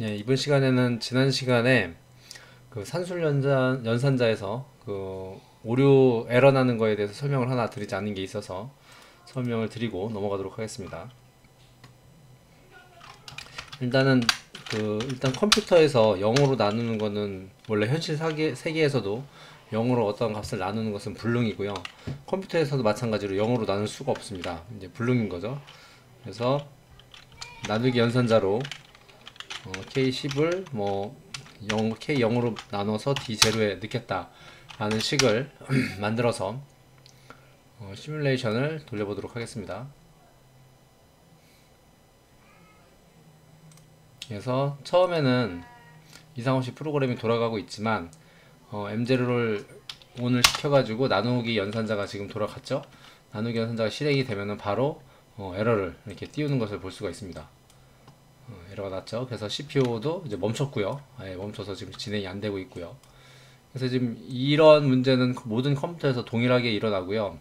예, 이번 시간에는 지난 시간에 그 산술 연산, 연산자에서 그 오류 에러 나는 거에 대해서 설명을 하나 드리지 않은 게 있어서 설명을 드리고 넘어가도록 하겠습니다. 일단은 그 일단 컴퓨터에서 0으로 나누는 거는 원래 현실 세계, 세계에서도 0으로 어떤 값을 나누는 것은 불능이고요. 컴퓨터에서도 마찬가지로 0으로 나눌 수가 없습니다. 이제 불능인 거죠. 그래서 나누기 연산자로 어, K10을 뭐 0, K0으로 나눠서 D0에 넣겠다 라는 식을 만들어서 어, 시뮬레이션을 돌려보도록 하겠습니다. 그래서 처음에는 이상 없이 프로그램이 돌아가고 있지만 어, M0를 온을 시켜가지고 나누기 연산자가 지금 돌아갔죠. 나누기 연산자가 실행이 되면은 바로 어, 에러를 이렇게 띄우는 것을 볼 수가 있습니다. 어, 에러가 났죠. 그래서 CPU도 이제 멈췄고요. 예, 멈춰서 지금 진행이 안 되고 있고요. 그래서 지금 이런 문제는 모든 컴퓨터에서 동일하게 일어나고요. 어,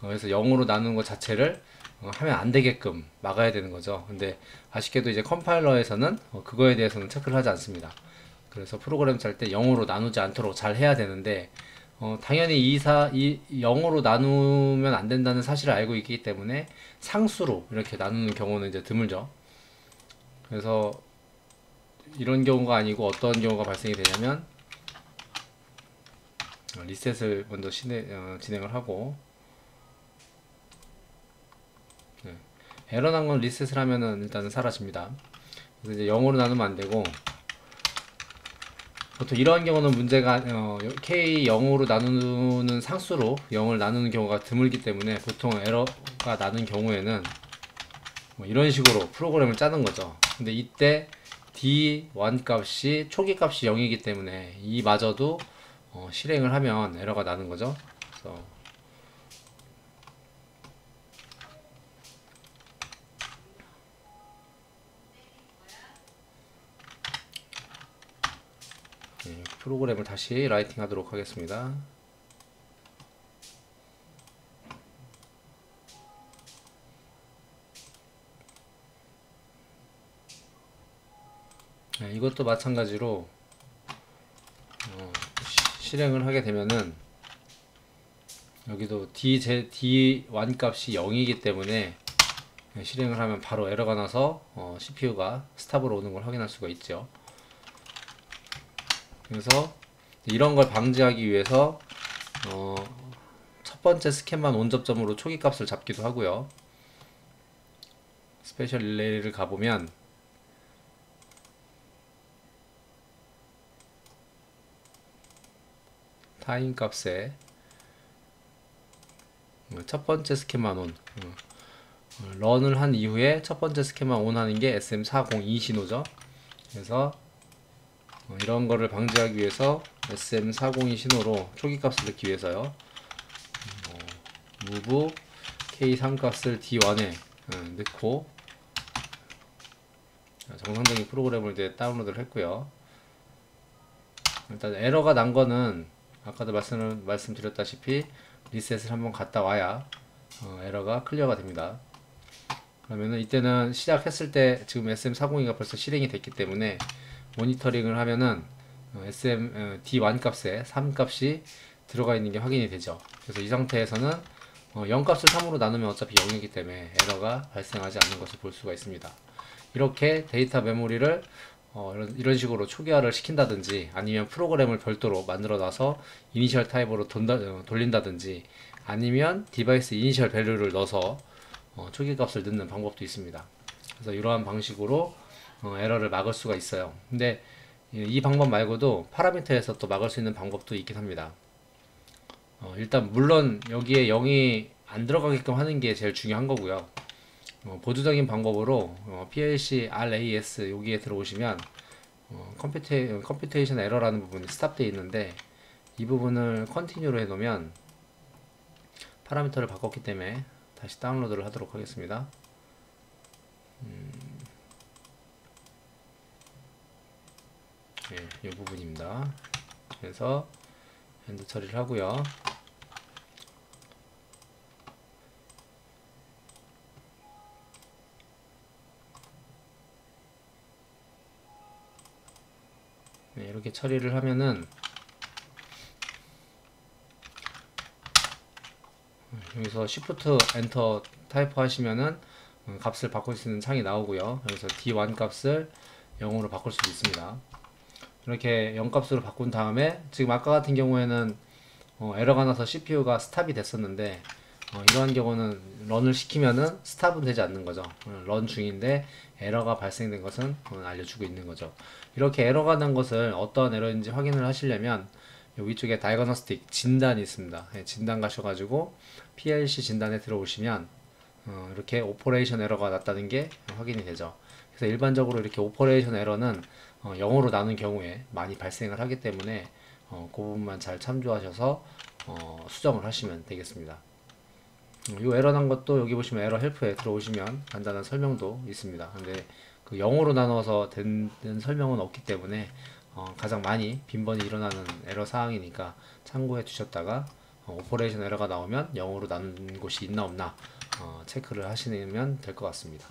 그래서 0으로 나누는 것 자체를 어, 하면 안 되게끔 막아야 되는 거죠. 근데 아쉽게도 이제 컴파일러에서는 어, 그거에 대해서는 체크를 하지 않습니다. 그래서 프로그램 짤 때 0으로 나누지 않도록 잘 해야 되는데 어, 당연히 이사 이 0으로 나누면 안 된다는 사실을 알고 있기 때문에 상수로 이렇게 나누는 경우는 이제 드물죠. 그래서 이런 경우가 아니고 어떤 경우가 발생이 되냐면 어, 리셋을 먼저 진행, 어, 진행을 하고 네. 에러 난 건 리셋을 하면은 일단은 사라집니다. 그래서 이제 0으로 나누면 안 되고 보통 이러한 경우는 문제가 어, K 0으로 나누는 상수로 0을 나누는 경우가 드물기 때문에 보통 에러가 나는 경우에는 뭐 이런 식으로 프로그램을 짜는 거죠. 근데 이때 D1 값이 초기 값이 0이기 때문에 이 마저도 어, 실행을 하면 에러가 나는 거죠. 그래서 네, 프로그램을 다시 라이팅 하도록 하겠습니다. 네, 이것도 마찬가지로 어, 시- 실행을 하게 되면은 여기도 D, 제, D1 값이 0이기 때문에 네, 실행을 하면 바로 에러가 나서 어, CPU가 스탑으로 오는 걸 확인할 수가 있죠. 그래서 이런 걸 방지하기 위해서 어, 첫 번째 스캔만 on접점으로 초기 값을 잡기도 하고요. special relay를 가보면 타임 값에 어, 첫 번째 스캔만 on 어, 어, run을 한 이후에 첫 번째 스캔만 on 하는 게 SM402 신호죠. 그래서 어, 이런 거를 방지하기 위해서 SM402 신호로 초기 값을 넣기 위해서요. 어, move K3 값을 D1에 어, 넣고 자, 정상적인 프로그램을 이제 다운로드를 했고요. 일단 에러가 난 거는 아까도 말씀을 말씀드렸다시피 리셋을 한번 갔다 와야 어, 에러가 clear가 됩니다. 그러면은 이때는 시작했을 때 지금 SM402가 벌써 실행이 됐기 때문에 모니터링을 하면은 어, SM 어, D1 값에 3 값이 들어가 있는 게 확인이 되죠. 그래서 이 상태에서는 어, 0 값을 3으로 나누면 어차피 0이기 때문에 에러가 발생하지 않는 것을 볼 수가 있습니다. 이렇게 데이터 메모리를 어, 이런, 이런 식으로 초기화를 시킨다든지 아니면 프로그램을 별도로 만들어 놔서 initial type으로 돈다, 어, 돌린다든지 아니면 device initial value를 넣어서 어, 초기 값을 넣는 방법도 있습니다. 그래서 이러한 방식으로 어, 에러를 막을 수가 있어요. 근데 이, 이 방법 말고도 파라미터에서 또 막을 수 있는 방법도 있긴 합니다. 어, 일단 물론 여기에 0이 안 들어가게끔 하는 게 제일 중요한 거고요. 어, 보조적인 방법으로 어, PLC RAS 여기에 들어오시면 어, computa, computation error라는 부분이 stop되어 있는데 이 부분을 continue로 해놓으면 파라미터를 바꿨기 때문에 다시 다운로드를 하도록 하겠습니다. 음, 예, 이 부분입니다. 그래서 END 처리를 하고요. 네, 이렇게 처리를 하면은 여기서 Shift Enter 타이프 하시면은 음, 값을 바꿀 수 있는 창이 나오고요. 여기서 D1 값을 0으로 바꿀 수도 있습니다. 이렇게 0 값으로 바꾼 다음에 지금 아까 같은 경우에는 어, 에러가 나서 CPU가 stop이 됐었는데 어, 이러한 경우는 run을 시키면은 stop은 되지 않는 거죠. 어, run 중인데 에러가 발생된 것은 어, 알려주고 있는 거죠. 이렇게 에러가 난 것을 어떤 에러인지 확인을 하시려면 여기 위쪽에 diagnostic 진단이 있습니다. 예, 진단 가셔가지고 PLC 진단에 들어오시면 어, 이렇게 operation 에러가 났다는 게 확인이 되죠. 그래서 일반적으로 이렇게 operation 에러는 어, 0으로 나눈 경우에 많이 발생을 하기 때문에 어, 그 부분만 잘 참조하셔서 어, 수정을 하시면 되겠습니다. 이 에러 난 것도 여기 보시면 에러 help에 들어오시면 간단한 설명도 있습니다. 근데 그 0으로 나눠서 된, 된 설명은 없기 때문에 어, 가장 많이 빈번히 일어나는 에러 사항이니까 참고해 두셨다가 어, operation 에러가 나오면 0으로 나눈 곳이 있나 없나 어, 체크를 하시면 될 것 같습니다.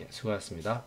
예, 수고하셨습니다.